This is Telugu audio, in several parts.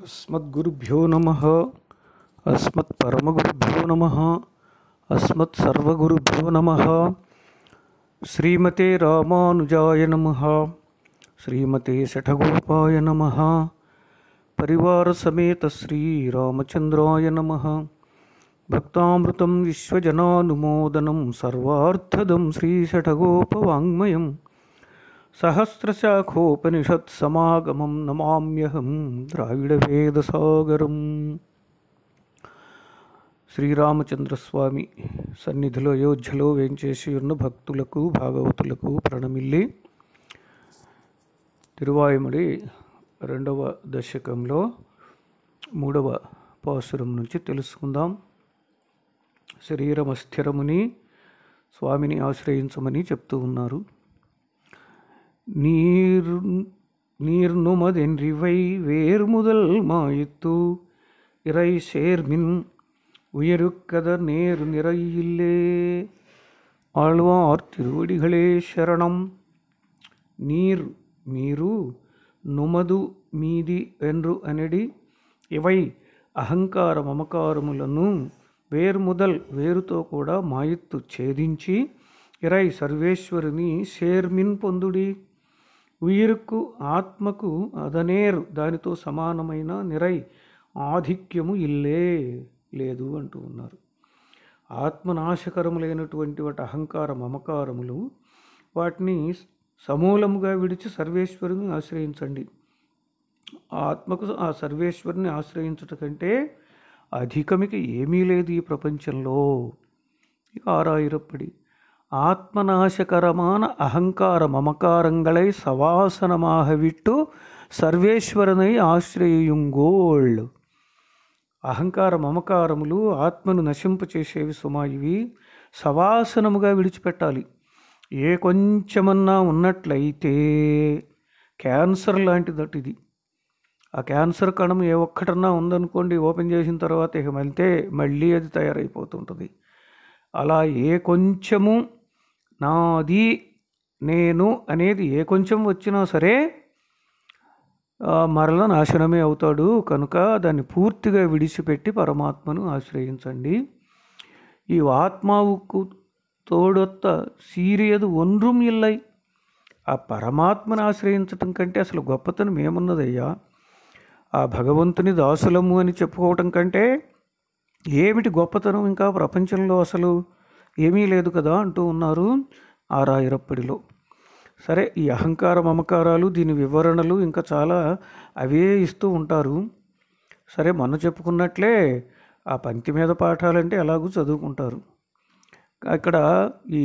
अस्मद्गुरुभ्यो नमः। अस्मत्परमगुरुभ्यो नमः। अस्मत्सर्वगुरुभ्यो नमः। श्रीमते रामानुजाय नमः। श्रीमते शठगोपाय नमः। परिवारसमेत श्रीरामचन्द्राय नमः। भक्तामृतं विश्वजनानुमोदनं सर्वार्थदं श्रीशठगोपवाङ्मयम्। సహస్రశాఖోపనిషత్సమాగమం నమామ్యహం ద్రావిడవేదసాగరం. శ్రీరామచంద్రస్వామి సన్నిధిలో అయోధ్యలో వేంచేసి ఉన్న భక్తులకు భాగవతులకు ప్రణమిల్లి. తిరువాయుమడి రెండవ దశకంలో మూడవ పాసురం నుంచి తెలుసుకుందాం. శరీరం అస్థిరముని స్వామిని ఆశ్రయించమని చెప్తూ ఉన్నారు. நீர் நீர்நுமதென்றிவை வேர் முதல் மாயித்து இறை சேர்மின் உயருக்கதர் நேர் நிறையில்லே ஆழ்வார் திருவடிகளே శరణం నీర్ మీరు నుమదు మీది ఎండ్రు అనడి ఇవై అహంకార మమకారములను వేరు మొదల్ వేరుతో కూడా మాయత్తు ఛేదించి ఇరై సర్వేశ్వరుని షేర్మిన్ పొందుడి ఉయిరుకు ఆత్మకు అదనేరు. దానితో సమానమైన నిరై ఆధిక్యము ఇల్లే లేదు అంటూ ఉన్నారు. ఆత్మనాశకరములైనటువంటి వాటి అహంకార మమకారములు వాటిని సమూలముగా విడిచి సర్వేశ్వరుని ఆశ్రయించండి. ఆత్మకు ఆ సర్వేశ్వరుని ఆశ్రయించట కంటే అధికమిక ఏమీ లేదు ఈ ప్రపంచంలో. ఆరాయిరప్పడి ஆத்மநாசகரமான அகங்கார மமகாரங்களை சவாசனமாக விட்டு సర్వేశ్వరనై ఆశ్రయుంగోళ్ అహంకార మమకారములు ఆత్మను నశింపచేసేవి సుమా ఇవి సవాసనముగా విడిచిపెట్టాలి ఏ కొంచెమన్నా ఉన్నట్లయితే క్యాన్సర్ లాంటిదట ఇది ఆ క్యాన్సర్ కణం ఏ ఒక్కటన్నా ఉందనుకోండి ఓపెన్ చేసిన తర్వాత ఇక వెళ్తే మళ్ళీ అది తయారైపోతుంటుంది అలా ఏ కొంచెము నాది నేను అనేది ఏ కొంచెం వచ్చినా సరే మరల నాశనమే అవుతాడు. కనుక దాన్ని పూర్తిగా విడిచిపెట్టి పరమాత్మను ఆశ్రయించండి. ఈ ఆత్మావుకు తోడొత్త సీరియదు ఒన్றுం ఇల్లై ఆ పరమాత్మను ఆశ్రయించటం కంటే అసలు గొప్పతనం ఏమున్నదయ్యా? ఆ భగవంతుని దాసులము అని చెప్పుకోవటం కంటే ఏమిటి గొప్పతనం ఇంకా ప్రపంచంలో అసలు? ఏమీ లేదు కదా అంటూ ఉన్నారు ఆ రాయిరప్పడిలో సరే ఈ అహంకార మమకారాలు దీని వివరణలు ఇంకా చాలా అవే ఇస్తూ ఉంటారు. సరే మొన్న చెప్పుకున్నట్లే ఆ పంక్తి మీద పాఠాలంటే ఎలాగూ చదువుకుంటారు. అక్కడ ఈ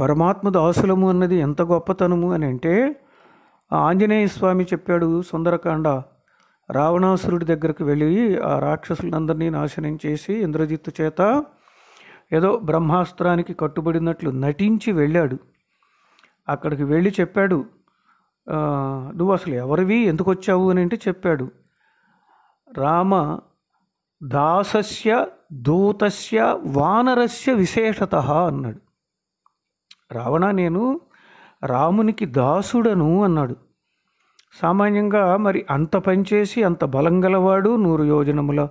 పరమాత్మ దాసులము అన్నది ఎంత గొప్పతనము అని అంటే ఆంజనేయ స్వామి చెప్పాడు సుందరకాండ రావణాసురుడి దగ్గరకు వెళ్ళి ఆ రాక్షసులందరినీ నాశనం చేసి ఇంద్రజిత్తు చేత ఏదో బ్రహ్మాస్త్రానికి కట్టుబడినట్లు నటించి వెళ్ళాడు. అక్కడికి వెళ్ళి చెప్పాడు నువ్వు అసలు ఎవరివి? ఎందుకు వచ్చావు? అని అంటే చెప్పాడు. రామ దాసస్య దూతస్య వానరస్య విశేషత అన్నాడు. రావణ నేను రామునికి దాసుడను అన్నాడు. సామాన్యంగా మరి అంత పనిచేసి అంత బలం గలవాడు నూరు యోజనముల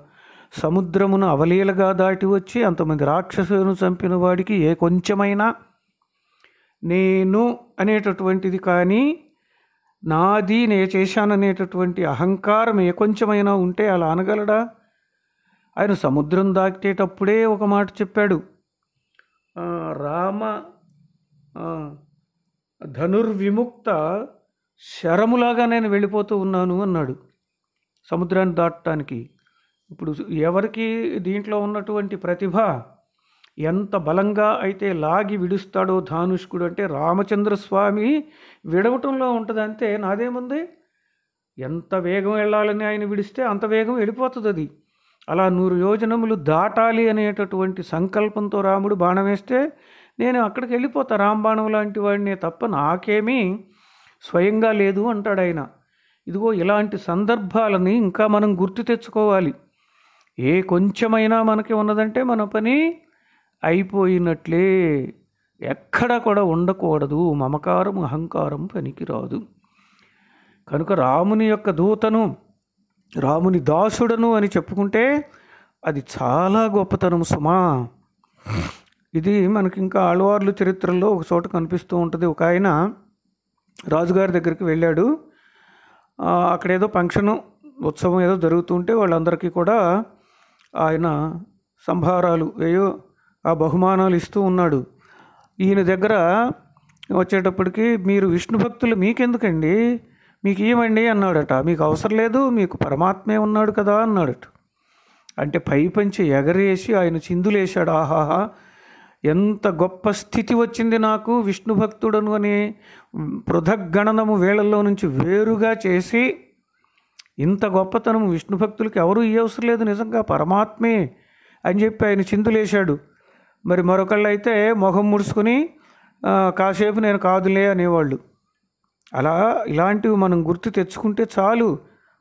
సముద్రమును అవలీలగా దాటి వచ్చి అంతమంది రాక్షసులను చంపిన వాడికి ఏ కొంచెమైనా నేను అనేటటువంటిది కానీ నాది నే చేశాననేటటువంటి అహంకారం ఏ కొంచెమైనా ఉంటే అలా అనగలడా? ఆయన సముద్రం దాటేటప్పుడే ఒక మాట చెప్పాడు. రామ ధనుర్విముక్త శరములాగా నేను వెళ్ళిపోతూ ఉన్నాను అన్నాడు. సముద్రాన్ని దాటడానికి ఇప్పుడు ఎవరికి దీంట్లో ఉన్నటువంటి ప్రతిభ ఎంత బలంగా అయితే లాగి విడుస్తాడో ధానుష్కుడు అంటే రామచంద్రస్వామి విడవటంలో ఉంటుంది అంతే. నాదేముంది? ఎంత వేగం వెళ్ళాలని ఆయన విడిస్తే అంత వేగం వెళ్ళిపోతుంది అది అలా నూరు యోజనములు దాటాలి అనేటటువంటి సంకల్పంతో రాముడు బాణం వేస్తే నేను అక్కడికి వెళ్ళిపోతా. రాంబాణం లాంటి వాడినే తప్ప నాకేమీ స్వయంగా లేదు అంటాడు ఆయన ఇదిగో ఇలాంటి సందర్భాలని ఇంకా మనం గుర్తు తెచ్చుకోవాలి. ఏ కొంచెమైనా మనకి ఉన్నదంటే మన పని అయిపోయినట్లే. ఎక్కడ కూడా ఉండకూడదు. మమకారం అహంకారం పనికిరాదు. కనుక రాముని యొక్క దూతను రాముని దాసుడను అని చెప్పుకుంటే అది చాలా గొప్పతనం సుమా. ఇది మనకి ఇంకా ఆళ్వార్లు చరిత్రలో ఒక చోట కనిపిస్తూ ఉంటుంది. ఒక ఆయన రాజుగారి దగ్గరికి వెళ్ళాడు. అక్కడ ఏదో ఫంక్షను ఉత్సవం ఏదో జరుగుతుంటే వాళ్ళందరికీ కూడా ఆయన సంభారాలు ఏయో ఆ బహుమానాలు ఇస్తూ ఉన్నాడు. ఈయన దగ్గర వచ్చేటప్పటికి మీరు విష్ణు భక్తులు మీకెందుకండి? మీకు ఇవ్వండి అన్నాడట. మీకు అవసరం లేదు మీకు పరమాత్మే ఉన్నాడు కదా అన్నాడట. అంటే పై పంచి ఎగరేసి ఆయన చిందులేశాడు. ఆహాహా ఎంత గొప్ప స్థితి వచ్చింది నాకు విష్ణు భక్తుడను అనే పృథగ్గణనము వేళల్లో నుంచి వేరుగా చేసి ఇంత గొప్పతనం విష్ణు భక్తులకి ఎవరు ఇవ్వవసరం లేదు నిజంగా పరమాత్మే అని చెప్పి ఆయన చిందులేశాడు. మరి మరొకళ్ళు అయితే మొహం ముడుచుకుని కాసేపు నేను కాదులే అనేవాళ్ళు. అలా ఇలాంటివి మనం గుర్తు తెచ్చుకుంటే చాలు.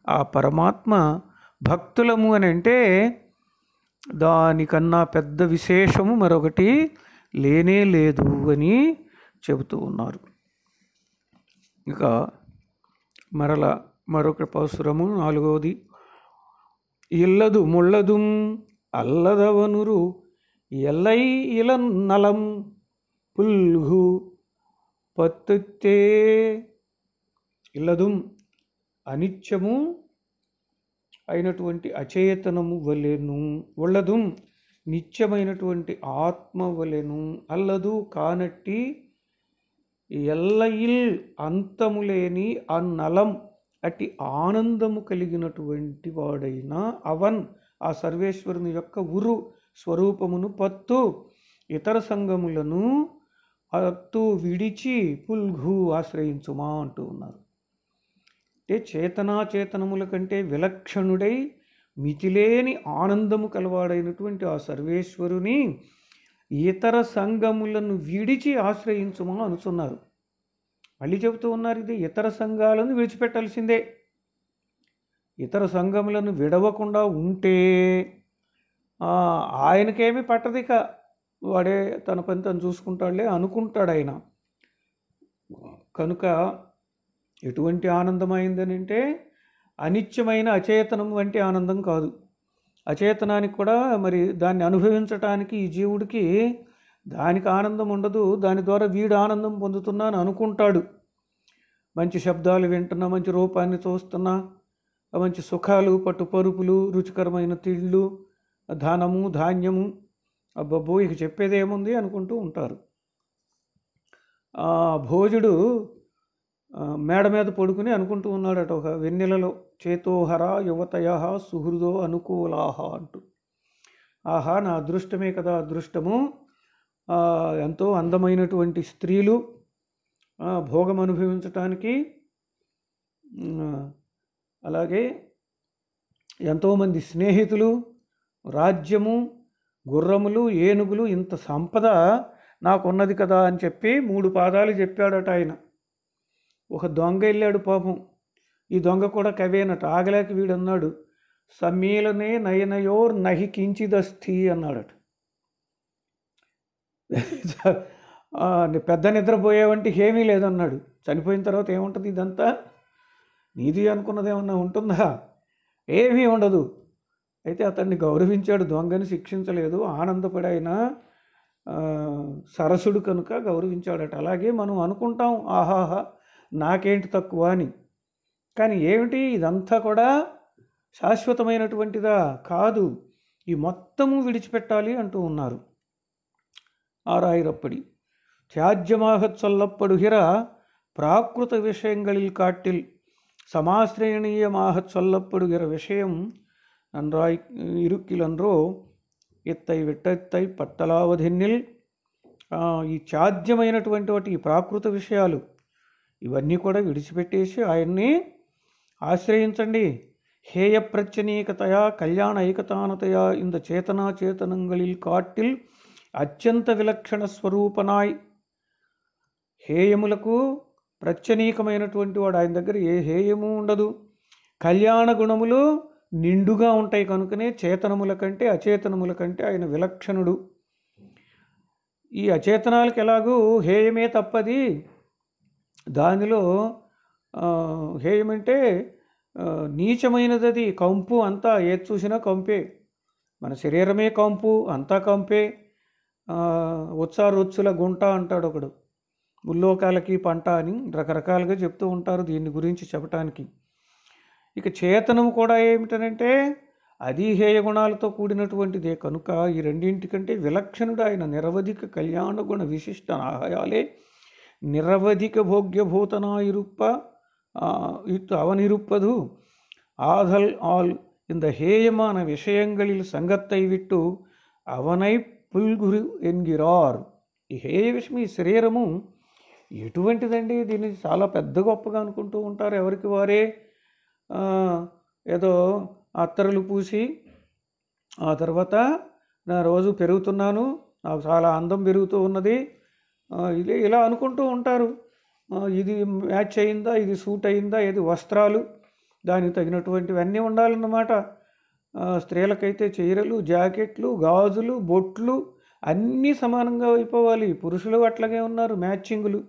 ఆ పరమాత్మ భక్తులము అని అంటే దానికన్నా పెద్ద విశేషము మరొకటి లేనే లేదు అని చెబుతూ ఉన్నారు. ఇక మరలా మరొక పాసురము నాలుగవది ఇల్లదు ముళ్ళదుం అల్లదవనురు ఎల్లై ఇలం నలం పుల్హు పత్తుతే ఇల్లదుం అనిత్యము అయినటువంటి అచేతనము వలెను ఉళ్ళదు నిత్యమైనటువంటి ఆత్మ వలెను అల్లదు కానట్టి ఎల్లయిల్ అంతము లేని నలం అట్టి ఆనందము కలిగినటువంటి వాడైన అవన్ ఆ సర్వేశ్వరుని యొక్క ఉరు స్వరూపమును పత్తు ఇతర సంగములను అత్తు విడిచి పుల్ఘు ఆశ్రయించుమా అంటూ ఉన్నారు. అంటే చేతనాచేతనముల కంటే విలక్షణుడై మితిలేని ఆనందము కలవాడైనటువంటి ఆ సర్వేశ్వరుని ఇతర సంఘములను విడిచి ఆశ్రయించుమా అనుచున్నారు. మళ్ళీ చెబుతూ ఉన్నారు ఇది ఇతర సంఘాలను విడిచిపెట్టాల్సిందే. ఇతర సంఘములను విడవకుండా ఉంటే ఆయనకేమీ పట్టదిక. వాడే తన పని తను చూసుకుంటాడులే అనుకుంటాడు ఆయన కనుక ఎటువంటి ఆనందమైందని అంటే అనిత్యమైన అచేతనం వంటి ఆనందం కాదు. అచేతనానికి కూడా మరి దాన్ని అనుభవించటానికి ఈ జీవుడికి దానికి ఆనందం ఉండదు దాని ద్వారా వీడు ఆనందం పొందుతున్నా అని అనుకుంటాడు. మంచి శబ్దాలు వింటున్నా మంచి రూపాన్ని చూస్తున్నా మంచి సుఖాలు పట్టు పరుపులు రుచికరమైన తిళ్ళు ధనము ధాన్యము. అబ్బబ్బో ఇక చెప్పేది ఏముంది అనుకుంటూ ఉంటారు. ఆ భోజుడు మేడ మీద పడుకుని అనుకుంటూ ఉన్నాడట ఒక వెన్నెలలో. చేతోహర యువతయ సుహృదో అనుకూలాహ అంటూ. ఆహా నా అదృష్టమే కదా అదృష్టము. ఎంతో అందమైనటువంటి స్త్రీలు భోగం అనుభవించటానికి అలాగే ఎంతోమంది స్నేహితులు రాజ్యము గుర్రములు ఏనుగులు ఇంత సంపద నాకున్నది కదా అని చెప్పి మూడు పాదాలు చెప్పాడట ఆయన. ఒక దొంగ వెళ్ళాడు పాపం. ఈ దొంగ కూడా కవేనట ఆగలేక వీడన్నాడు. సమీలనే సమ్మీలనే నయనయోర్ నహి కించిదస్థి అన్నాడట. పెద్ద నిద్రపోయేవంటి ఏమీ లేదన్నాడు. చనిపోయిన తర్వాత ఏముంటుంది ఇదంతా? నీది అనుకున్నది ఏమన్నా ఉంటుందా? ఏమీ ఉండదు. అయితే అతన్ని గౌరవించాడు దొంగని శిక్షించలేదు. ఆనందపడైన సరసుడు కనుక గౌరవించాడట. అలాగే మనం అనుకుంటాం ఆహాహా నాకేంటి తక్కువ అని. కానీ ఏమిటి? ఇదంతా కూడా శాశ్వతమైనటువంటిదా? కాదు. ఈ మొత్తము విడిచిపెట్టాలి అంటూ ఉన్నారు. ஆராயிரப்படி தியாஜ்யமாகச் சொல்லப்படுகிற பிராகிருத விஷயங்களில் காட்டில் சமாசிரயணீயமாகச் சொல்லப்படுகிற விஷயம் நன்றாய் இருக்கிலன்றோ ఇత్తై విట్టెత్తై పట్టలావధిన్నిల్ ఆ, ఈ త్యాజ్యమైనటువంటి వాటి ఈ ప్రాకృత విషయాలు ఇవన్నీ కూడా విడిచిపెట్టేసి ఆయన్ని ఆశ్రయించండి హేయ ప్రత్యనీకతయా కళ్యాణ ఐకతానతయా ఇంద చేతనా చేతనంగళిల్ కాటిల్ అత్యంత విలక్షణ స్వరూపనాయ్. హేయములకు ప్రత్యనీకమైనటువంటి వాడు ఆయన దగ్గర ఏ హేయము ఉండదు. కళ్యాణ గుణములు నిండుగా ఉంటాయి కనుకనే చేతనముల కంటే అచేతనముల కంటే ఆయన విలక్షణుడు. ఈ అచేతనాలకు ఎలాగూ హేయమే తప్పది. దానిలో హేయమంటే నీచమైనది అది కంపు అంతా ఏది చూసినా కంపే. మన శరీరమే కంపు అంతా కంపే. ఉచ్చారొచ్చుల గుంట అంటాడు ఒకడు ముల్లోకాలకి పంట అని రకరకాలుగా చెప్తూ ఉంటారు దీని గురించి చెప్పటానికి ఇక చేతనం కూడా ఏమిటనంటే అది హేయ గుణాలతో కూడినటువంటిదే కనుక ఈ రెండింటికంటే విలక్షణుడు ఆయన నిరవధిక కళ్యాణ గుణ విశిష్ట ఆయాలే నిరవధిక భోగ్యభూతనాయిరుప్ప ఆ, இட்டு அவனிருப்பது ஆதல் ஆல் இந்த ஹேயமான விஷயங்களில் சங்கத்தை விட்டு அவனை పుల్గురు ఎన్గిరార్. ఈ హే విషయం ఈ శరీరము? ఎటువంటిదండి? దీన్ని చాలా పెద్ద గొప్పగా అనుకుంటూ ఉంటారు ఎవరికి వారే. ఏదో అత్తరులు పూసి ఆ తర్వాత నా రోజు పెరుగుతున్నాను నాకు చాలా అందం పెరుగుతూ ఉన్నది. ఇలా ఇలా అనుకుంటూ ఉంటారు. ఇది మ్యాచ్ అయిందా? ఇది సూట్ అయిందా? ఇది వస్త్రాలు? దానికి తగినటువంటివన్నీ ఉండాలన్నమాట. స్త్రీలకైతే చీరలు జాకెట్లు గాజులు బొట్లు అన్నీ సమానంగా అయిపోవాలి. పురుషులు అట్లాగే ఉన్నారు మ్యాచింగులు.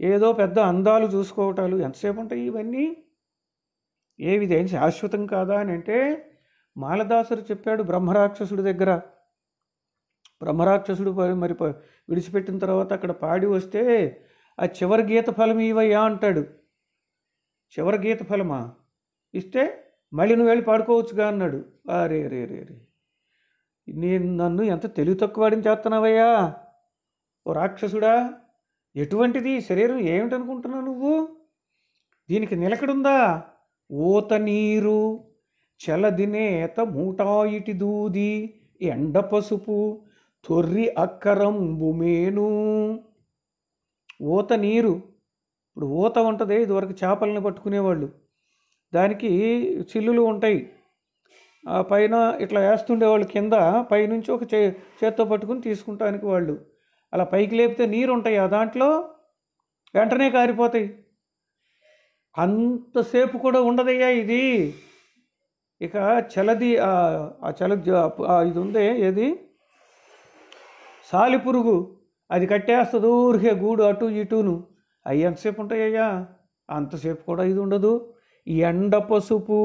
ఏదో పెద్ద అందాలు చూసుకోవటాలు ఎంతసేపు ఉంటాయి ఇవన్నీ? ఏవి దేని శాశ్వతం కాదా అని అంటే మాలదాసుడు చెప్పాడు బ్రహ్మరాక్షసుడి దగ్గర. బ్రహ్మరాక్షసుడు మరి విడిచిపెట్టిన తర్వాత అక్కడ పాడి వస్తే ఆ చివరి గీత ఫలం ఇవయ్యా అంటాడు. చివరి గీత ఫలమా? ఇస్తే మళ్ళీ నువ్వు వెళ్ళి పాడుకోవచ్చుగా అన్నాడు. అరే రే రే రే నేను నన్ను ఎంత తెలివి తక్కువడిని చేస్తున్నావయ్యా? ఓ రాక్షసుడా ఎటువంటిది? శరీరం ఏమిటనుకుంటున్నావు నువ్వు? దీనికి నిలకడుందా? ఊత నీరు చలదినేత మూటాయిటి దూది ఎండ పసుపు తొర్రి అక్కరం మేను ఊత నీరు. ఇప్పుడు ఊత ఉంటుంది ఇదివరకు చేపలను పట్టుకునేవాళ్ళు. దానికి చిల్లులు ఉంటాయి. ఆ పైన ఇట్లా వేస్తుండే వాళ్ళు కింద పైనుంచి ఒక చే చేత్తో పట్టుకుని తీసుకుంటానికి వాళ్ళు. అలా పైకి లేపితే నీరు ఉంటాయి ఆ దాంట్లో వెంటనే కారిపోతాయి. అంతసేపు కూడా ఉండదయ్యా ఇది. ఇక చలది ఆ- చల ఇది ఉందే ఏది? సాలిపురుగు. అది కట్టేస్తుంది ఊరికే గూడు అటు ఇటును. అవి ఎంతసేపు ఉంటాయ్యా అంతసేపు కూడా ఇది ఉండదు. ఎండ పసుపు.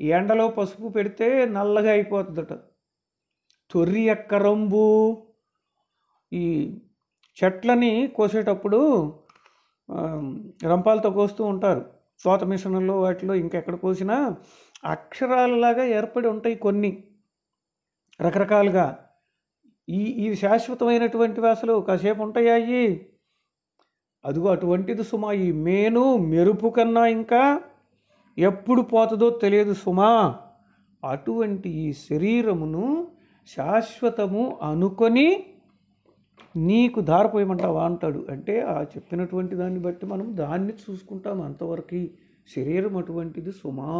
ఎండలో పసుపు పెడితే నల్లగా అయిపోతుందట. తొర్రి ఎక్కరంబు ఈ చెట్లని కోసేటప్పుడు రంపాలతో కోస్తూ ఉంటారు. తోత మిషన్లో వాటిలో ఇంకెక్కడ కోసినా అక్షరాలలాగా ఏర్పడి ఉంటాయి కొన్ని. రకరకాలుగా. ఈ ఇవి శాశ్వతమైనటువంటివి అసలు కాసేపు ఉంటాయి అయ్యి? అదిగో అటువంటిది సుమా ఈ మేను మెరుపు కన్నా ఇంకా ఎప్పుడు పోతుందో తెలియదు సుమా. అటువంటి ఈ శరీరమును శాశ్వతము అనుకొని నీకు దారిపోయమంటావా అంటాడు. అంటే ఆ చెప్పినటువంటి దాన్ని బట్టి మనం దాన్ని చూసుకుంటాం అంతవరకు. శరీరం అటువంటిది సుమా.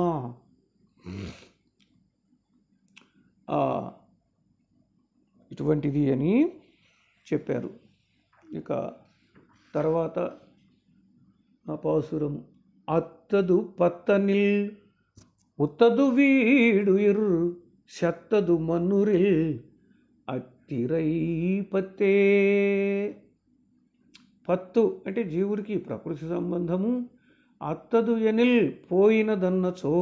ఇటువంటిది అని చెప్పారు. ఇక తర్వాత అపాసురం పాసురం అత్తదు పత్తనిల్ ఉత్తదు వీడు ఇర్ శత్తదు మన్నురిల్ అత్తిరై పత్తే. పత్తు అంటే జీవుడికి ప్రకృతి సంబంధము అత్తదు ఎనిల్ పోయినదన్నచో.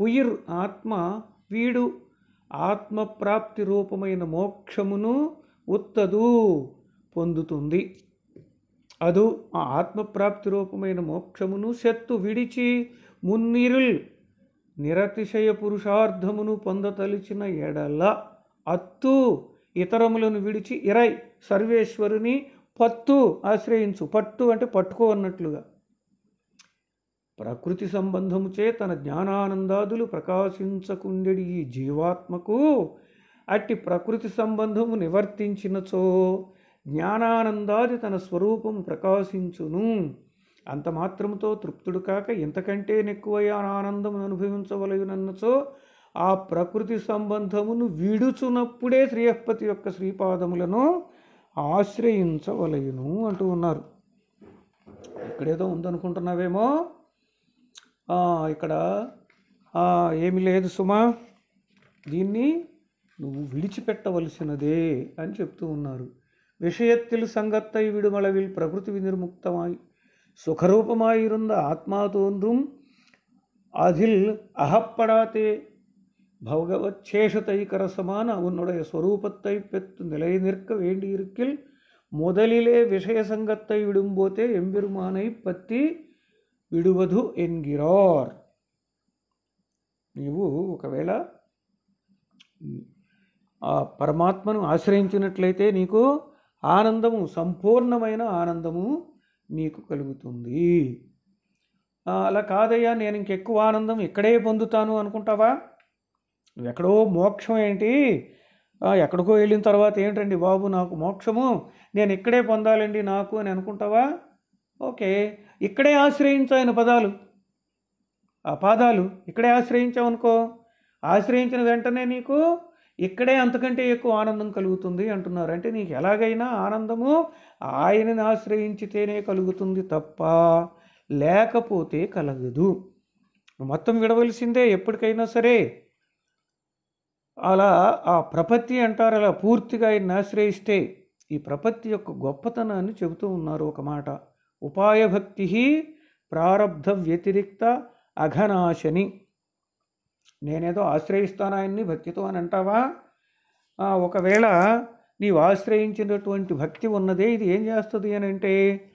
ఉయిర్ ఆత్మ వీడు ఆత్మప్రాప్తి రూపమైన మోక్షమును ఉత్తదు పొందుతుంది. అదు ఆ ఆత్మప్రాప్తి రూపమైన మోక్షమును శత్తు విడిచి మున్నిరుల్ నిరతిశయ పురుషార్థమును పొందతలిచిన ఎడల అత్తు ఇతరములను విడిచి ఇరై సర్వేశ్వరుని పత్తు ఆశ్రయించు. పట్టు అంటే పట్టుకో అన్నట్లుగా. ప్రకృతి సంబంధముచే తన జ్ఞానానందాదులు ప్రకాశించకుండెడి ఈ జీవాత్మకు అట్టి ప్రకృతి సంబంధము నివర్తించినచో జ్ఞానానందాది తన స్వరూపం ప్రకాశించును. అంత మాత్రముతో తృప్తుడు కాక ఇంతకంటే నెక్కువ ఆనందమును అనుభవించవలయునన్నచో ఆ ప్రకృతి సంబంధమును విడుచునప్పుడే శ్రీహపతి యొక్క శ్రీపాదములను ఆశ్రయించవలయును అంటూ ఉన్నారు. ఇక్కడేదో ఉందనుకుంటున్నావేమో? ఇక్కడ. ఏమి లేదు సుమా. దీన్ని నువ్వు విడిచిపెట్టవలసినదే అని చెప్తూ ఉన్నారు. విషయత్తిల్ సంగత్తై విడుమలవిల్ ప్రకృతి వినిర్ముక్తమై சுகரூபமாயிருந்த ஆத்மா தோன்றும் அதில் அகப்படாதே பகவச்சேஷத்தைக்கரசமான உன்னுடைய ஸ்வரூபத்தை பெற்று நிலை நிற்க வேண்டியிருக்கில் முதலிலே விஷய சங்கத்தை விடும்போதே எம்பெருமானை பற்றி విడువదు ఎన్గిరార్ నీవు ఒకవేళ ఆ పరమాత్మను ఆశ్రయించినట్లయితే నీకు ఆనందము సంపూర్ణమైన ఆనందము నీకు కలుగుతుంది. అలా కాదయ్యా నేను ఇంకెక్కువ ఆనందం ఇక్కడే పొందుతాను అనుకుంటావా? ఎక్కడో మోక్షం ఏంటి? ఎక్కడికో వెళ్ళిన తర్వాత ఏంటండి బాబు నాకు మోక్షము? నేను ఇక్కడే పొందాలండి నాకు అని అనుకుంటావా? ఓకే ఇక్కడే ఆశ్రయించు ఆయన పదాలు. ఆ పాదాలు ఇక్కడే ఆశ్రయించావనుకో ఆశ్రయించిన వెంటనే నీకు ఇక్కడే అంతకంటే ఎక్కువ ఆనందం కలుగుతుంది అంటున్నారు. అంటే నీకు ఎలాగైనా ఆనందము ఆయనని ఆశ్రయించితేనే కలుగుతుంది తప్ప లేకపోతే కలగదు. మొత్తం విడవలసిందే ఎప్పటికైనా సరే. అలా ఆ ప్రపత్తి అంటారు అలా పూర్తిగా ఆయన్ని ఆశ్రయిస్తే ఈ ప్రపత్తి యొక్క గొప్పతనాన్ని చెబుతూ ఉన్నారు ఒక మాట. ఉపాయభక్తి ప్రారబ్ధ వ్యతిరిక్త అఘనాశని. నేనేదో ఆశ్రయిస్తాను ఆయన్ని భక్తితో అని అంటావా? ఒకవేళ నీవు ఆశ్రయించినటువంటి భక్తి ఉన్నదే ఇది ఏం చేస్తుంది అని అంటే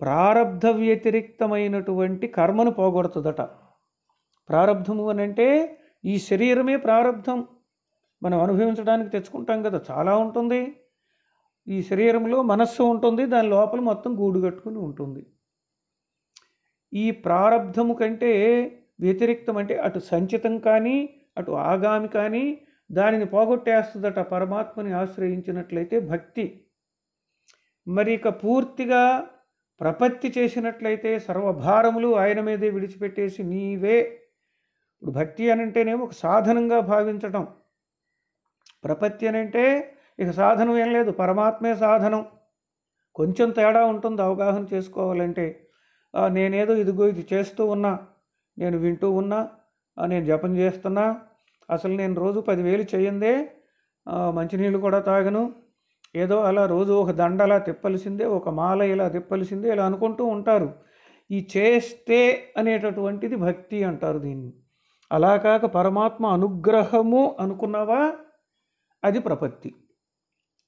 ప్రారబ్ధ వ్యతిరిక్తమైనటువంటి కర్మను పోగొడుతుందట. ప్రారబ్ధము అని అంటే ఈ శరీరమే ప్రారబ్ధం. మనం అనుభవించడానికి తెచ్చుకుంటాం కదా చాలా ఉంటుంది. ఈ శరీరంలో మనస్సు ఉంటుంది దాని లోపల మొత్తం గూడు కట్టుకుని ఉంటుంది. ఈ ప్రారబ్ధము కంటే వ్యతిరిక్తం అంటే అటు సంచితం కానీ అటు ఆగామి కానీ దానిని పోగొట్టేస్తుందట పరమాత్మని ఆశ్రయించినట్లయితే భక్తి. మరి ఇక పూర్తిగా ప్రపత్తి చేసినట్లయితే సర్వభారములు ఆయన మీదే విడిచిపెట్టేసి నీవే. ఇప్పుడు భక్తి అని ఒక సాధనంగా భావించటం. ప్రపత్తి అని అంటే ఇక సాధనం ఏం లేదు పరమాత్మే సాధనం. కొంచెం తేడా ఉంటుంది అవగాహన చేసుకోవాలంటే. నేనేదో ఇదిగో ఇది చేస్తూ ఉన్నా. నేను వింటూ ఉన్నా నేను జపం చేస్తున్నా అసలు నేను రోజు పదివేలు చేయందే మంచినీళ్ళు కూడా తాగను. ఏదో అలా రోజు ఒక దండ అలా తిప్పలిసిందే ఒక మాల ఇలా తిప్పలసిందే ఇలా అనుకుంటూ ఉంటారు. ఈ చేస్తే అనేటటువంటిది భక్తి అంటారు దీన్ని. అలా కాక పరమాత్మ అనుగ్రహము అనుకున్నావా? అది ప్రపత్తి.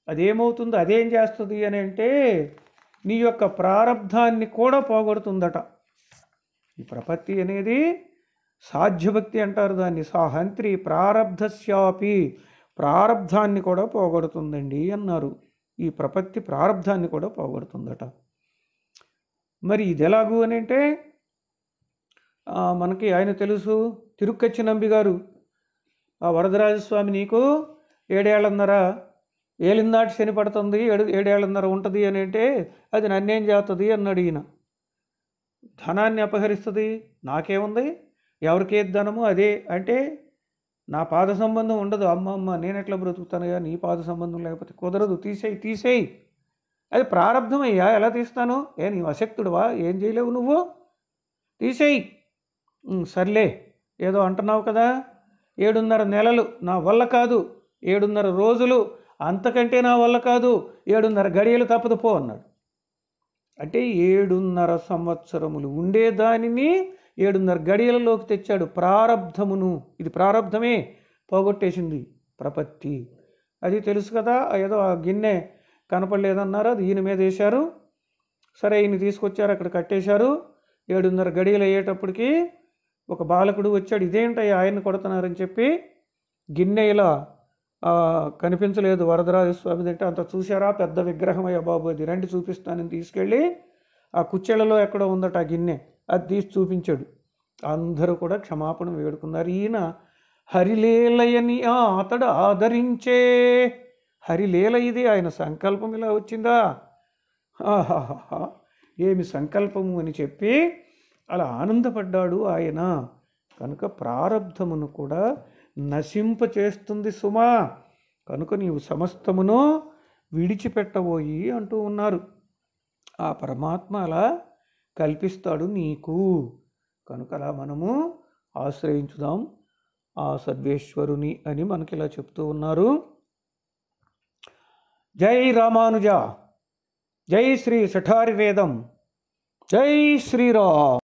అదేమవుతుంది అదేం చేస్తుంది అని అంటే నీ యొక్క ప్రారబ్ధాన్ని కూడా పోగొడుతుందట. ఈ ప్రపత్తి అనేది సాధ్యభక్తి అంటారు దాన్ని. సాహంత్రి ప్రారబ్ధస్యాపి ప్రారబ్ధాన్ని కూడా పోగొడుతుందండి అన్నారు. ఈ ప్రపత్తి ప్రారబ్ధాన్ని కూడా పోగొడుతుందట. మరి ఇది ఎలాగు అని అంటే మనకి ఆయన తెలుసు తిరుక్కచ్చి నంబి గారు ఆ వరదరాజస్వామి నీకు ఏడేళ్ళన్నర ఏలిందాటి శని పడుతుంది ఏడు ఏడేళ్ళన్నర ఉంటుంది అని అంటే అది నన్నేం చేస్తుంది అన్నాడు ఈయన. ధనాన్ని అపహరిస్తుంది నాకేముంది? ఎవరికే ధనము? అదే అంటే నా పాద సంబంధం ఉండదు. అమ్మ అమ్మ నేను ఎట్లా బ్రతుకుతానయ్యా నీ పాద సంబంధం లేకపోతే కుదరదు. తీసేయి తీసేయి. అది ప్రారంధమయ్యా ఎలా తీస్తాను? ఏ నీ అశక్తుడువా? ఏం చేయలేవు నువ్వు? తీసేయి. సర్లే. ఏదో అంటున్నావు కదా? ఏడున్నర నెలలు నా వల్ల కాదు. ఏడున్నర రోజులు అంతకంటే నా వల్ల కాదు. ఏడున్నర గడియలు తప్పదు. పో అన్నాడు. అంటే ఏడున్నర సంవత్సరములు ఉండేదానిని ఏడున్నర గడియలలోకి తెచ్చాడు. ప్రారబ్ధమును. ఇది ప్రారబ్ధమే. పోగొట్టేసింది ప్రపత్తి. అది తెలుసు కదా ఏదో ఆ గిన్నె కనపడలేదన్నారు. అది ఈయన మీద వేశారు. సరే ఈయన తీసుకొచ్చారు అక్కడ కట్టేశారు. ఏడున్నర గడియలు అయ్యేటప్పటికి ఒక బాలకుడు వచ్చాడు. ఇదేంటయ్యా ఆయన కొడుతున్నారని చెప్పి గిన్నె ఇలా కనిపించలేదు. వరదరాజ స్వామి అంటే అంత చూశారా? పెద్ద విగ్రహం అయ్యా బాబు అది. రండి చూపిస్తానని తీసుకెళ్ళి ఆ కుచ్చెళ్ళలో ఎక్కడో ఉందట ఆ గిన్నె. అది తీసి చూపించాడు. అందరూ కూడా క్షమాపణ వేడుకున్నారు. ఈయన హరిలేలయని ఆ అతడు ఆదరించే హరిలేల ఇది. ఆయన సంకల్పం ఇలా వచ్చిందా? ఆహాహా ఏమి సంకల్పము అని చెప్పి అలా ఆనందపడ్డాడు ఆయన. కనుక ప్రారబ్ధమును కూడా నశింపచేస్తుంది సుమా. కనుక నీవు సమస్తమును విడిచిపెట్టబోయి అంటూ ఉన్నారు. ఆ పరమాత్మ అలా కల్పిస్తాడు నీకు. కనుక అలా మనము ఆశ్రయించుదాం. ఆ సర్వేశ్వరుని అని మనకి ఇలా చెప్తూ ఉన్నారు. జై రామానుజ. జై శ్రీ సఠారి వేదం. జై శ్రీరామ్.